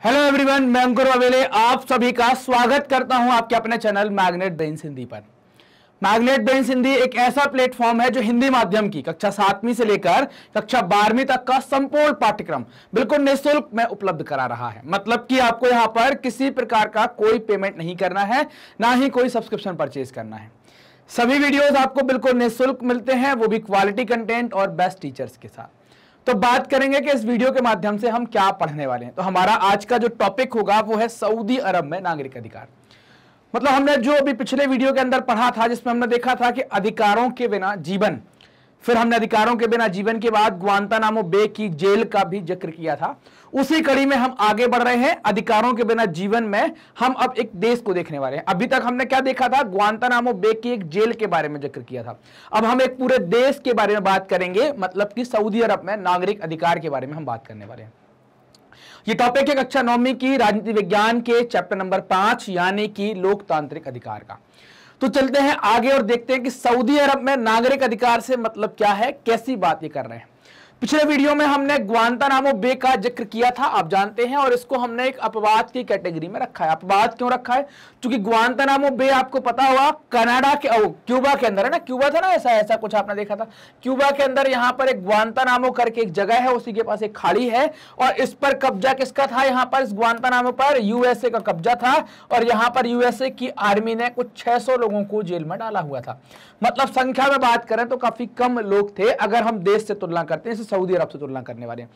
Hello everyone मैं अंकुर अवेले आप सभी का स्वागत करता हूँ आपके अपने चैनल मैग्नेट ब्रेन्स हिंदी पर। मैग्नेट ब्रेन्स हिंदी एक ऐसा प्लेटफॉर्म है जो हिंदी माध्यम की, कक्षा सातवीं से लेकर कक्षा बारहवीं तक का संपूर्ण पाठ्यक्रम बिल्कुल निःशुल्क में उपलब्ध करा रहा है। मतलब कि आपको यहाँ पर किसी प्रकार का कोई पेमेंट नहीं करना है, ना ही कोई सब्सक्रिप्शन परचेज करना है। सभी वीडियोज़ आपको बिल्कुल निःशुल्क मिलते हैं, वो भी क्वालिटी कंटेंट और बेस्ट टीचर्स के साथ। तो बात करेंगे कि इस वीडियो के माध्यम से हम क्या पढ़ने वाले हैं। तो हमारा आज का जो टॉपिक होगा, वो है सऊदी अरब में नागरिक अधिकार। मतलब हमने जो अभी पिछले वीडियो के अंदर पढ़ा था, जिसमें हमने देखा था कि अधिकारों के बिना जीवन फिर हमने अधिकारों के बिना जीवन के बाद ग्वांतानामो बे की जेल का भी ज़िक्र किया था। उसी कड़ी में हम आगे बढ़ रहे हैं। अधिकारों के बिना जीवन में हम अब एक देश को देखने वाले हैं। अभी तक हमने क्या देखा था? ग्वांतानामो बे की एक जेल के बारे में ज़िक्र किया था। अब हम एक पूरे देश के बारे में बात करेंगे मतलब कि सऊदी अरब में नागरिक अधिकार के बारे में हम बात करने वाले हैं। ये टॉपिक है कक्षा नौवीं की राजनीति विज्ञान के चैप्टर नंबर पाँच, यानी कि लोकतांत्रिक अधिकार का। तो चलते हैं आगे और देखते हैं कि सऊदी अरब में नागरिक अधिकार से मतलब क्या है, कैसी बात ये कर रहे हैं। पिछले वीडियो में हमने ग्वांतानामो बे का ज़िक्र किया था आप जानते हैं और इसको हमने एक अपवाद की कैटेगरी में रखा है। अपवाद क्यों रखा है? क्योंकि ग्वांतानामो बे आपको पता होगा कनाडा के ओ, क्यूबा के अंदर है ना? क्यूबा था ना ऐसा ऐसा कुछ आपने देखा था? क्यूबा के अंदर यहाँ पर एक ग्वांतानामो करके एक जगह है उसी के पास एक खाड़ी है और इस पर कब्जा किसका था? यहाँ पर इस ग्वांतानामो पर यूएसए का कब्जा था और यहाँ पर यूएसए की आर्मी ने कुछ छह सौ लोगों को जेल में डाला हुआ था। मतलब संख्या में बात करें तो काफ़ी कम लोग थे, अगर हम देश से तुलना करते हैं सऊदी अरब से तुलना करने वाले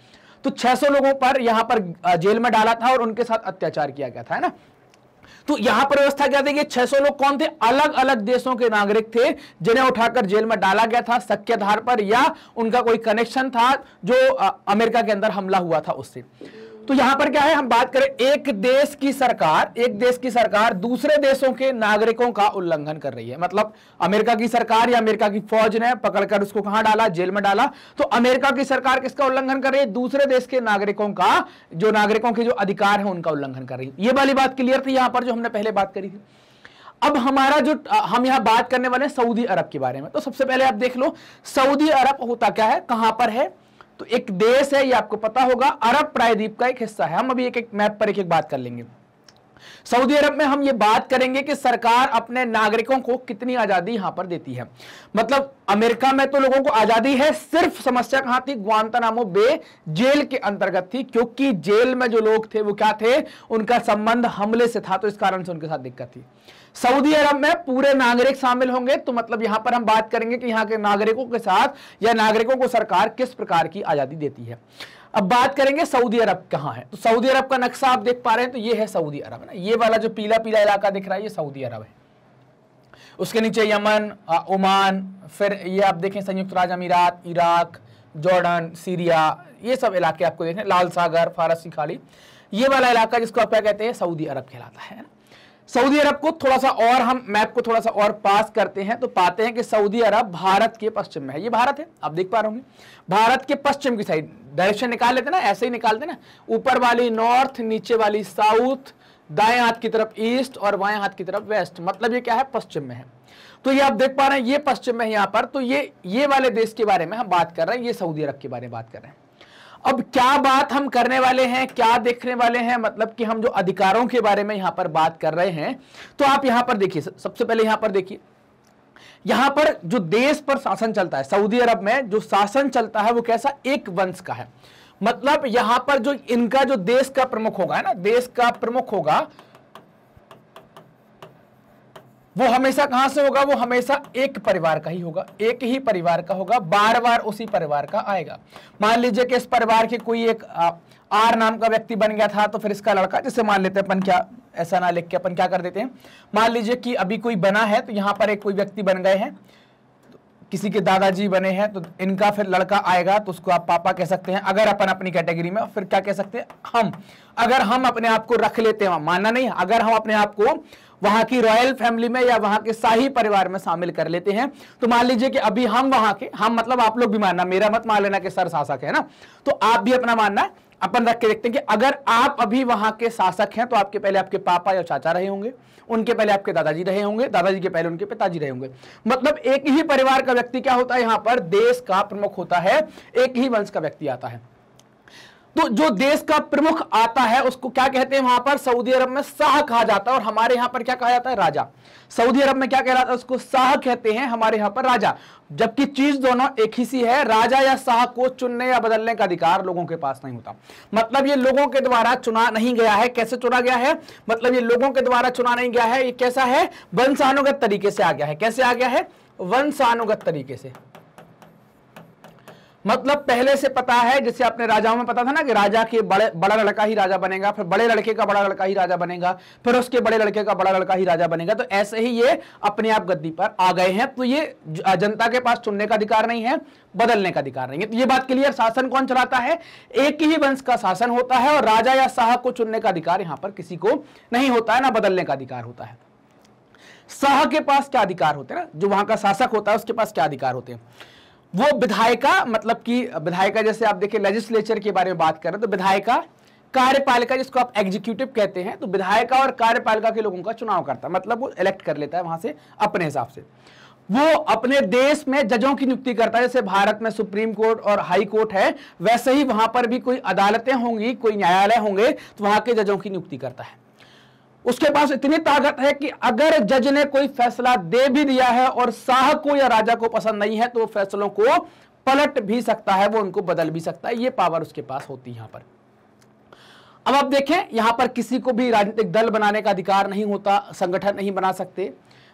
तो 600 लोगों पर यहाँ पर जेल में डाला था और उनके साथ अत्याचार किया गया था, है ना? तो यहाँ पर व्यवस्था क्या थी कि 600 लोग कौन थे? अलग अलग देशों के नागरिक थे, जिन्हें उठाकर जेल में डाला गया था सक्यधार पर, या उनका कोई कनेक्शन था, जो अमेरिका के अंदर हमला हुआ था उससे। तो यहाँ पर क्या है? हम बात करें एक देश की सरकार, एक देश की सरकार दूसरे देशों के नागरिकों का उल्लंघन कर रही है। मतलब अमेरिका की सरकार या अमेरिका की फौज ने पकड़कर उसको कहाँ डाला? जेल में डाला। तो अमेरिका की सरकार किसका उल्लंघन कर रही है? दूसरे देश के नागरिकों का, जो नागरिकों के जो अधिकार है उनका उल्लंघन कर रही है। ये वाली बात क्लियर थी यहाँ पर जो हमने पहले बात करी थी। अब हमारा जो हम यहाँ बात करने वाले हैं सऊदी अरब के बारे में। तो सबसे पहले आप देख लो, सऊदी अरब होता क्या है? कहाँ पर है? तो एक देश है, ये आपको पता होगा, अरब प्रायद्वीप का एक हिस्सा है। हम अभी एक एक मैप पर एक एक बात कर लेंगे। सऊदी अरब में हम ये बात करेंगे कि सरकार अपने नागरिकों को कितनी आज़ादी यहाँ पर देती है। मतलब अमेरिका में तो लोगों को आज़ादी है, सिर्फ़ समस्या कहाँ थी? ग्वांतानामो बे जेल के अंतर्गत थी, क्योंकि जेल में जो लोग थे, वो क्या थे? उनका संबंध हमले से था तो इस कारण से उनके साथ दिक्कत थी। सऊदी अरब में पूरे नागरिक शामिल होंगे तो मतलब यहाँ पर हम बात करेंगे कि यहाँ के नागरिकों के साथ या नागरिकों को सरकार किस प्रकार की आज़ादी देती है। अब बात करेंगे सऊदी अरब कहाँ है। तो सऊदी अरब का नक्शा आप देख पा रहे हैं तो ये है सऊदी अरब ना। ये वाला जो पीला पीला इलाका दिख रहा है, ये सऊदी अरब है। उसके नीचे यमन ओमान, फिर ये आप देखें संयुक्त राज्य अमीरात, इराक, जॉर्डन, सीरिया, ये सब इलाके आपको देखें लाल सागर, फारसी खाली ये वाला इलाका जिसको आप क्या कहते हैं, सऊदी अरब कहलाता है ना। सऊदी अरब को थोड़ा सा और हम मैप को थोड़ा सा और पास करते हैं तो पाते हैं कि सऊदी अरब भारत के पश्चिम में है। ये भारत है, आप देख पा रहे होंगे। भारत के पश्चिम की साइड डायरेक्शन निकाल लेते ना, ऐसे ही निकालते ना ऊपर वाली नॉर्थ नीचे वाली साउथ दाएँ हाथ की तरफ़ ईस्ट और बाएँ हाथ की तरफ़ वेस्ट मतलब ये क्या है? पश्चिम में है। तो ये आप देख पा रहे हैं, ये पश्चिम में है यहाँ पर तो ये ये वाले देश के बारे में हम बात कर रहे हैं, ये सऊदी अरब के बारे में बात कर रहे हैं। अब क्या बात हम करने वाले हैं, क्या देखने वाले हैं? मतलब कि हम जो अधिकारों के बारे में यहाँ पर बात कर रहे हैं तो आप यहाँ पर देखिए सबसे पहले यहाँ पर देखिए। यहाँ पर जो देश पर शासन चलता है, सऊदी अरब में जो शासन चलता है, वो कैसा? एक वंश का है। मतलब यहाँ पर जो इनका जो देश का प्रमुख होगा, है ना? देश का प्रमुख होगा वो हमेशा कहाँ से होगा? वो हमेशा एक परिवार का ही होगा। एक ही परिवार का होगा। बार बार उसी परिवार का आएगा। मान लीजिए कि इस परिवार के कोई एक आर नाम का व्यक्ति बन गया था तो फिर इसका लड़का जैसे मान लेते हैं, अपन क्या, ऐसा ना लिख के अपन क्या कर देते हैं? मान लीजिए कि अभी कोई बना है तो यहाँ पर एक कोई व्यक्ति बन गए हैं। किसी के दादाजी बने हैं तो इनका फिर लड़का आएगा तो उसको आप पापा कह सकते हैं। अगर अपन अपनी कैटेगरी में, फिर क्या कह सकते हैं? हम। अगर हम अपने आप को रख लेते हैं, मानना नहीं, अगर हम अपने आप को वहाँ की रॉयल फैमिली में या वहाँ के शाही परिवार में शामिल कर लेते हैं तो मान लीजिए कि अभी हम वहाँ के, हम मतलब आप लोग भी मानना, मेरा मत मान लेना कि सर शासक है ना? तो आप भी अपना मानना अपन रख के देखते हैं कि अगर आप अभी वहाँ के शासक हैं तो आपके पहले आपके पापा या चाचा रहे होंगे, उनके पहले आपके दादाजी रहे होंगे, दादाजी के पहले उनके पिताजी रहे होंगे। मतलब एक ही परिवार का व्यक्ति क्या होता है यहाँ पर? देश का प्रमुख होता है, एक ही वंश का व्यक्ति आता है। तो जो देश का प्रमुख आता है, उसको क्या कहते हैं वहाँ पर? सऊदी अरब में शाह कहा जाता है और हमारे यहाँ पर क्या कहा जाता है? राजा। सऊदी अरब में क्या कहलाता है उसको शाह कहते हैं, हमारे यहाँ पर राजा। जबकि चीज़ दोनों एक ही सी है, राजा या शाह को चुनने या बदलने का अधिकार लोगों के पास नहीं होता। मतलब ये लोगों के द्वारा चुना नहीं गया है। कैसे चुना गया है? मतलब ये लोगों के द्वारा चुना नहीं गया है। ये कैसा है? वंशानुगत तरीके से आ गया है। कैसे आ गया है? वंशानुगत तरीके से। मतलब पहले से पता है, जैसे अपने राजाओं में पता था ना कि राजा के बड़े, बड़ा लड़का ही राजा बनेगा, फिर बड़े लड़के का बड़ा लड़का ही राजा बनेगा, फिर उसके बड़े लड़के का बड़ा लड़का ही राजा बनेगा तो ऐसे ही ये अपने आप गद्दी पर आ गए हैं। तो ये जनता के पास चुनने का अधिकार नहीं है, बदलने का अधिकार नहीं है। तो ये बात क्लियर, शासन कौन चलाता है? एक ही वंश का शासन होता है और राजा या शाह को चुनने का अधिकार यहाँ पर किसी को नहीं होता है, ना बदलने का अधिकार होता है। शाह के पास क्या अधिकार होते हैं ना? जो वहाँ का शासक होता है, उसके पास क्या अधिकार होते हैं? वो विधायिका मतलब कि विधायिका जैसे आप देखिए लेजिस्लेचर के बारे में बात करें तो विधायिका, कार्यपालिका जिसको आप एग्जीक्यूटिव कहते हैं तो विधायिका और कार्यपालिका के लोगों का चुनाव करता है मतलब वो इलेक्ट कर लेता है वहाँ से अपने हिसाब से। वो अपने देश में जजों की नियुक्ति करता है, जैसे भारत में सुप्रीम कोर्ट और हाई कोर्ट है, वैसे ही वहाँ पर भी कोई अदालतें होंगी, कोई न्यायालय होंगे तो वहाँ के जजों की नियुक्ति करता है। उसके पास इतनी ताकत है कि अगर जज ने कोई फैसला दे भी दिया है और शाह को या राजा को पसंद नहीं है तो वो फैसलों को पलट भी सकता है, वो उनको बदल भी सकता है। ये पावर उसके पास होती है यहाँ पर। अब आप देखें, यहाँ पर किसी को भी राजनीतिक दल बनाने का अधिकार नहीं होता, संगठन नहीं बना सकते।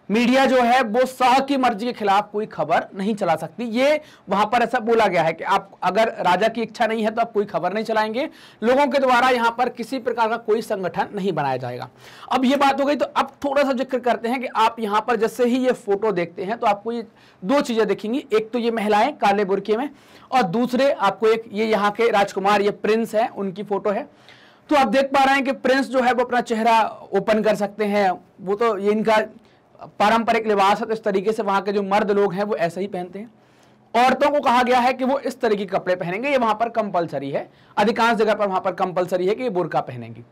मीडिया जो है वो शाह की मर्ज़ी के खिलाफ कोई खबर नहीं चला सकती। ये वहाँ पर ऐसा बोला गया है कि आप, अगर राजा की इच्छा नहीं है तो आप कोई खबर नहीं चलाएँगे। लोगों के द्वारा यहाँ पर किसी प्रकार का कोई संगठन नहीं बनाया जाएगा। अब ये बात हो गई तो अब थोड़ा सा ज़िक्र करते हैं कि आप यहाँ पर जैसे ही ये फ़ोटो देखते हैं तो आपको ये दो चीज़ें दिखेंगी। एक तो ये महिलाएँ काले बुरके में और दूसरे आपको एक ये यहाँ के राजकुमार, ये प्रिंस है, उनकी फ़ोटो है। तो आप देख पा रहे हैं कि प्रिंस जो है वो अपना चेहरा ओपन कर सकते हैं। वो तो ये इनका पारंपरिक लिबास है तो इस तरीके से वहाँ के जो मर्द लोग हैं, वो ऐसे ही पहनते हैं। औरतों को कहा गया है कि वो इस तरीके के कपड़े पहनेंगे, ये वहाँ पर कंपलसरी है। अधिकांश जगह पर वहाँ पर कंपलसरी है कि ये बुरका पहनेंगी।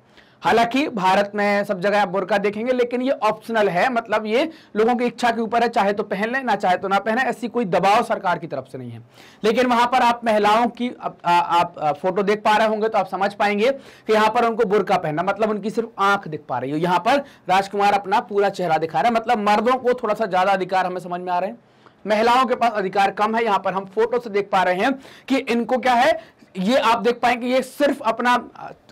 हालाँकि भारत में सब जगह आप बुरका देखेंगे लेकिन ये ऑप्शनल है। मतलब ये लोगों की इच्छा के ऊपर है चाहे तो पहन ले ना चाहे तो ना पहने ऐसी कोई दबाव सरकार की तरफ़ से नहीं है। लेकिन वहाँ पर आप महिलाओं की आप, आप, आप फ़ोटो देख पा रहे होंगे तो आप समझ पाएँगे कि यहाँ पर उनको बुरका पहनना मतलब उनकी सिर्फ़ आँख दिख पा रही है। यहाँ पर राजकुमार अपना पूरा चेहरा दिखा रहे हैं। मतलब मर्दों को थोड़ा सा ज़्यादा अधिकार हमें समझ में आ रहे हैं। महिलाओं के पास अधिकार कम है। यहाँ पर हम फ़ोटो से देख पा रहे हैं कि इनको क्या है ये आप देख पाए कि ये सिर्फ़ अपना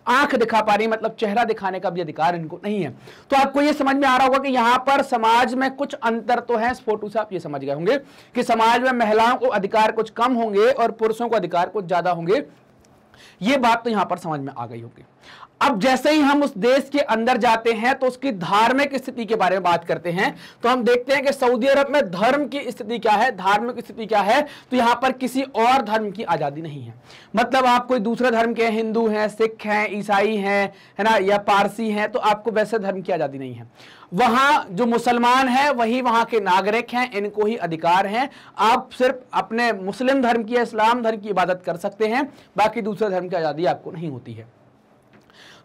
आँख दिखा पा रही मतलब चेहरा दिखाने का भी अधिकार इनको नहीं है। तो आपको ये समझ में आ रहा होगा कि यहाँ पर समाज में कुछ अंतर तो है, इस फ़ोटो से आप ये समझ गए होंगे कि समाज में महिलाओं को अधिकार कुछ कम होंगे और पुरुषों को अधिकार कुछ ज़्यादा होंगे। ये बात तो यहाँ पर समझ में आ गई होगी। अब जैसे ही हम उस देश के अंदर जाते हैं तो उसकी धार्मिक स्थिति के बारे में बात करते हैं। तो हम देखते हैं कि सऊदी अरब में धर्म की स्थिति क्या है, धार्मिक स्थिति क्या है तो यहाँ पर किसी और धर्म की आज़ादी नहीं है। मतलब आप कोई दूसरे धर्म के हिंदू हैं, सिख हैं, ईसाई हैं, है ना, या पारसी हैं तो आपको वैसे धर्म की आज़ादी नहीं है। वहाँ जो मुसलमान है, वही वहाँ के नागरिक हैं, इनको ही अधिकार हैं। आप सिर्फ़ अपने मुस्लिम धर्म की इस्लाम धर्म की इबादत कर सकते हैं, बाकी दूसरे धर्म की आज़ादी आपको नहीं होती है।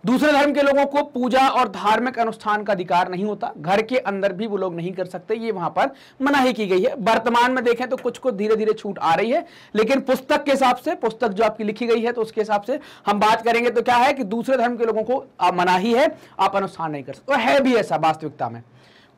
दूसरे धर्म के लोगों को पूजा और धार्मिक अनुष्ठान का अधिकार नहीं होता। घर के अंदर भी वो लोग नहीं कर सकते, ये वहाँ पर मनाही की गई है। वर्तमान में देखें तो कुछ कुछ धीरे धीरे छूट आ रही है, लेकिन पुस्तक के हिसाब से, पुस्तक जो आपकी लिखी गई है तो उसके हिसाब से हम बात करेंगे तो क्या है कि दूसरे धर्म के लोगों को मनाही है, आप अनुष्ठान नहीं कर सकते। और है भी ऐसा वास्तविकता में।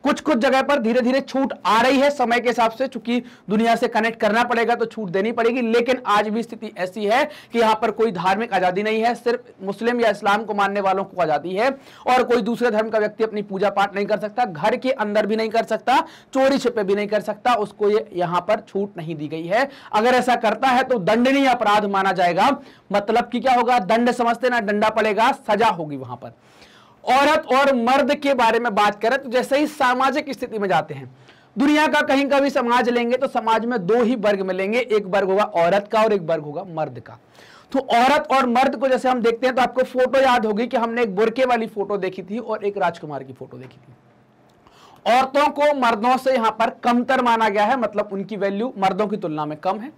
कुछ कुछ जगह पर धीरे धीरे छूट आ रही है। समय के हिसाब से चूँकि दुनिया से कनेक्ट करना पड़ेगा तो छूट देनी पड़ेगी, लेकिन आज भी स्थिति ऐसी है कि यहाँ पर कोई धार्मिक आज़ादी नहीं है, सिर्फ़ मुस्लिम या इस्लाम को मानने वालों को आज़ादी है और कोई दूसरे धर्म का व्यक्ति अपनी पूजा पाठ नहीं कर सकता, घर के अंदर भी नहीं कर सकता, चोरी छिपे भी नहीं कर सकता, उसको ये यहाँ पर छूट नहीं दी गई है। अगर ऐसा करता है तो दंडनीय अपराध माना जाएगा। मतलब कि क्या होगा? दंड समझते ना, डंडा पड़ेगा, सजा होगी वहाँ पर। औरत और मर्द के बारे में बात करें तो जैसे ही सामाजिक स्थिति में जाते हैं, दुनिया का कहीं का भी समाज लेंगे तो समाज में दो ही वर्ग मिलेंगे, एक वर्ग होगा औरत का और एक वर्ग होगा मर्द का। तो औरत और मर्द को जैसे हम देखते हैं तो आपको फ़ोटो याद होगी कि हमने एक बुरके वाली फ़ोटो देखी थी और एक राजकुमार की फ़ोटो देखी थी। औरतों को मर्दों से यहाँ पर कमतर माना गया है मतलब उनकी वैल्यू मर्दों की तुलना में कम है।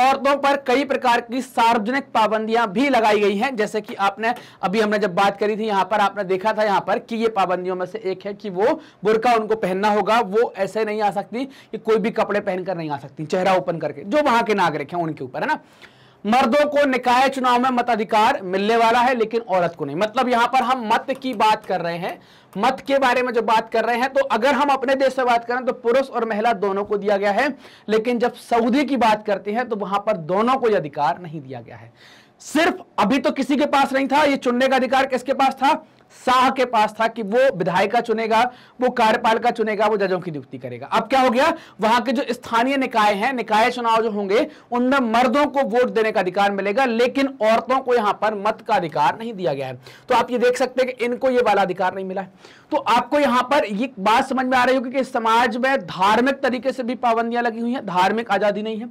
औरतों पर कई प्रकार की सार्वजनिक पाबंदियाँ भी लगाई गई हैं, जैसे कि आपने, अभी हमने जब बात करी थी, यहाँ पर आपने देखा था यहाँ पर कि ये पाबंदियों में से एक है कि वो बुरका उनको पहनना होगा, वो ऐसे नहीं आ सकती कि कोई भी कपड़े पहनकर नहीं आ सकती, चेहरा ओपन करके, जो वहाँ के नागरिक हैं उनके ऊपर, है ना? मर्दों को निकाय चुनाव में मताधिकार मिलने वाला है, लेकिन औरत को नहीं। मतलब यहाँ पर हम मत की बात कर रहे हैं। मत के बारे में जब बात कर रहे हैं तो अगर हम अपने देश से बात करें तो पुरुष और महिला दोनों को दिया गया है। लेकिन जब सऊदी की बात करते हैं तो वहाँ पर दोनों को अधिकार नहीं दिया गया है। सिर्फ़ अभी तो किसी के पास नहीं था ये चुनने का अधिकार किसके पास था? शाह के पास था कि वो विधायिका चुनेगा वो कार्यपालिका चुनेगा वो जजों की नियुक्ति करेगा। अब क्या हो गया? वहाँ के जो स्थानीय निकाय हैं निकाय चुनाव जो होंगे उनमें मर्दों को वोट देने का अधिकार मिलेगा लेकिन औरतों को यहाँ पर मत का अधिकार नहीं दिया गया है। तो आप ये देख सकते हैं कि इनको ये वाला अधिकार नहीं मिला है। तो आपको यहाँ पर ये बात समझ में आ रही होगी कि समाज में धार्मिक तरीके से भी पाबंदियाँ लगी हुई हैं धार्मिक आज़ादी नहीं है।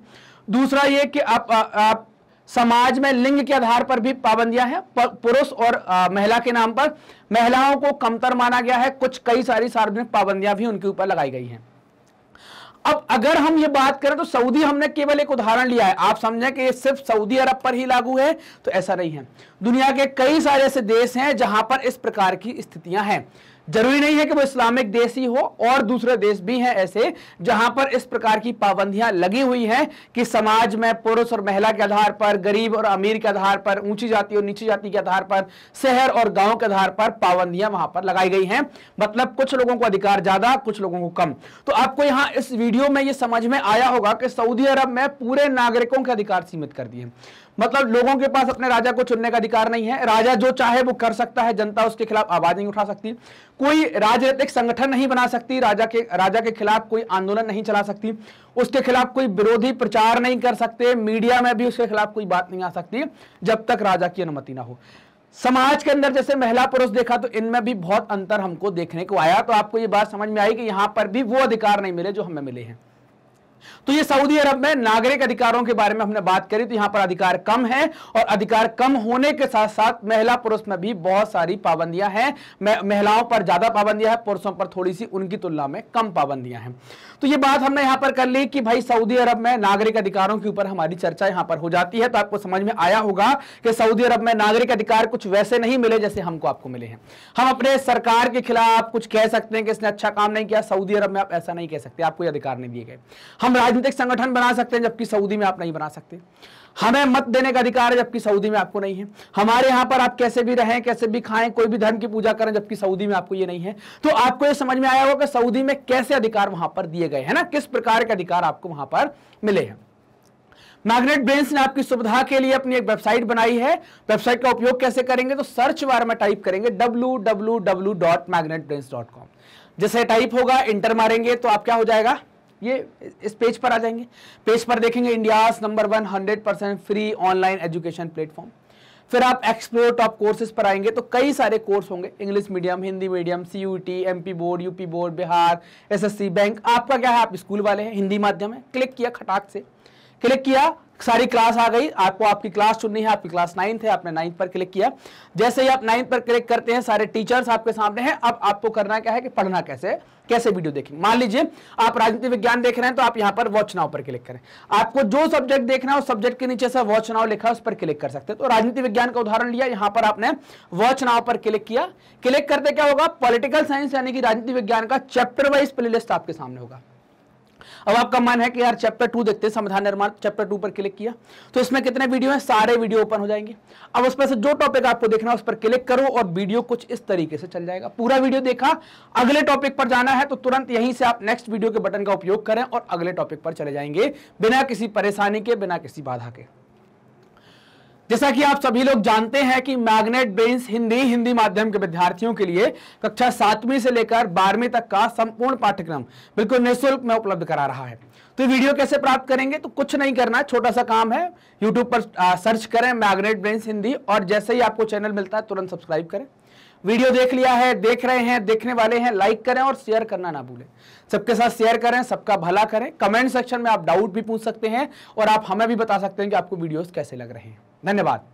दूसरा ये कि आप, आप समाज में लिंग के आधार पर भी पाबंदियाँ हैं। पुरुष और आ, महिला के नाम पर महिलाओं को कमतर माना गया है। कुछ कई सारी सार्वजनिक पाबंदियाँ भी उनके ऊपर लगाई गई हैं। अब अगर हम ये बात करें तो सऊदी हमने केवल एक उदाहरण लिया है। आप समझें कि ये सिर्फ़ सऊदी अरब पर ही लागू है तो ऐसा नहीं है। दुनिया के कई सारे ऐसे देश हैं जहाँ पर इस प्रकार की स्थितियाँ हैं। ज़रूरी नहीं है कि वो इस्लामिक देश ही हो, और दूसरे देश भी हैं ऐसे जहाँ पर इस प्रकार की पाबंदियाँ लगी हुई हैं कि समाज में पुरुष और महिला के आधार पर, गरीब और अमीर के आधार पर, ऊँची जाति और नीची जाति के आधार पर, शहर और गाँव के आधार पर पाबंदियाँ वहाँ पर लगाई गई हैं। मतलब कुछ लोगों को अधिकार ज़्यादा, कुछ लोगों को कम। तो आपको यहाँ इस वीडियो में यह समझ में आया होगा कि सऊदी अरब में पूरे नागरिकों के अधिकार सीमित कर दिए। मतलब लोगों के पास अपने राजा को चुनने का अधिकार नहीं है। राजा जो चाहे वो कर सकता है, जनता उसके खिलाफ आवाज़ नहीं उठा सकती। कोई राजनीतिक संगठन नहीं बना सकती, राजा के राजा के खिलाफ कोई आंदोलन नहीं चला सकती। उसके खिलाफ कोई विरोधी प्रचार नहीं कर सकते, मीडिया में भी उसके खिलाफ कोई बात नहीं आ सकती, जब तक राजा की अनुमति ना हो। समाज के अंदर जैसे महिला पुरुष देखा तो इनमें भी बहुत अंतर हमको देखने को आया। तो आपको ये बात समझ में आई कि यहाँ पर भी वो अधिकार नहीं मिले जो हमें मिले हैं। तो ये सऊदी अरब में नागरिक अधिकारों के बारे में हमने बात करी तो यहाँ पर अधिकार कम है और अधिकार कम होने के साथ साथ महिला पुरुष में भी बहुत सारी पाबंदियाँ हैं। महिलाओं पर ज़्यादा पाबंदियाँ हैं, पुरुषों पर थोड़ी सी उनकी तुलना में कम पाबंदियाँ हैं। तो ये बात हमने यहाँ पर कर ली कि भाई सऊदी अरब में नागरिक अधिकारों के ऊपर हमारी चर्चा यहाँ पर हो जाती है। तो आपको समझ में आया होगा कि सऊदी अरब में नागरिक अधिकार कुछ वैसे नहीं मिले जैसे हमको आपको मिले हैं। हम अपने सरकार के खिलाफ कुछ कह सकते हैं कि इसने अच्छा काम नहीं किया, सऊदी अरब में आप ऐसा नहीं कह सकते, आपको अधिकार नहीं दिए गए। हम राजनीतिक संगठन बना सकते हैं, जबकि सऊदी में आप नहीं बना सकते। हमें मत देने का अधिकार है, जबकि सऊदी में आपको नहीं है। हमारे यहाँ पर आप कैसे भी रहें, कैसे भी खाएँ, कोई भी धर्म की पूजा करें, जबकि सऊदी में आपको ये नहीं है। तो आपको ये समझ में आया होगा कि सऊदी में कैसे अधिकार वहाँ पर दिए गए हैं ना? किस प्रकार के अधिकार आपको वहाँ पर मिले हैं? मैग्नेट ब्रेन्स ने आपकी सुविधा के लिए अपनी एक वेबसाइट बनाई है। वेबसाइट का उपयोग कैसे करेंगे? तो सर्च बार में टाइप करेंगे डब्ल्यू जैसे टाइप होगा इंटर मारेंगे तो आप क्या हो जाएगा? ये इस पेज पर आ जाएँगे। पेज पर देखेंगे India number one, hundred percent free online education platform. फिर आप एक्सप्लोर टॉप कोर्सेज पर आएँगे तो कई सारे कोर्स होंगे। English medium, Hindi medium C U T M P board UP board, Bihar S S C bank आपका क्या है? आप स्कूल वाले हैं, हिंदी माध्यम है। क्लिक किया खटाक से। क्लिक किया सारी क्लास आ गई। आपको आपकी क्लास चुननी है, आपकी क्लास नाइन्थ है, आपने नाइन्थ पर क्लिक किया। जैसे ही आप नाइन्थ पर क्लिक करते हैं, सारे टीचर्स आपके सामने हैं। अब आपको करना क्या है कि पढ़ना कैसे कैसे वीडियो देखें। मान लीजिए, आप राजनीति विज्ञान देख रहे हैं तो आप यहाँ पर वॉच नाव पर क्लिक करें। आपको जो सब्जेक्ट देखना है, उस सब्जेक्ट के नीचे से वॉच नाव लिखा है, उस पर क्लिक कर सकते हैं। तो राजनीति विज्ञान का उदाहरण लिया, यहाँ पर आपने वॉच नाव पर क्लिक किया। क्लिक करते क्या होगा? पॉलिटिकल साइंस यानी कि राजनीति विज्ञान का चैप्टर वाइज प्लेलिस्ट आपके सामने होगा। अब आपका मन है कि यार चैप्टर टू देखते हैं, संविधान निर्माण चैप्टर टू पर क्लिक किया तो इसमें कितने वीडियो हैं? सारे वीडियो ओपन हो जाएँगे। अब उसमें से जो टॉपिक आपको देखना है, उस पर क्लिक करो और वीडियो कुछ इस तरीके से चल जाएगा। पूरा वीडियो देखा, अगले टॉपिक पर जाना है तो तुरंत यहीं से आप नेक्स्ट वीडियो के बटन का उपयोग करें और अगले टॉपिक पर चले जाएँगे, बिना किसी परेशानी के, बिना किसी बाधा के। जैसा कि आप सभी लोग जानते हैं कि मैग्नेट बेंस हिंदी हिंदी माध्यम के विद्यार्थियों के लिए कक्षा सातवीं से लेकर बारहवीं तक का संपूर्ण पाठ्यक्रम बिल्कुल निःशुल्क में उपलब्ध करा रहा है। तो वीडियो कैसे प्राप्त करेंगे? तो कुछ नहीं करना छोटा सा काम है। यूट्यूब पर आ, सर्च करें मैग्नेट बेंस हिंदी और जैसे ही आपको चैनल मिलता है तुरंत सब्सक्राइब करें। वीडियो देख लिया है देख रहे हैं देखने वाले हैं लाइक करें और शेयर करना ना भूलें। सबके साथ शेयर करें सबका भला करें। कमेंट सेक्शन में आप डाउट भी पूछ सकते हैं और आप हमें भी बता सकते हैं कि आपको वीडियोस कैसे लग रहे हैं। धन्यवाद।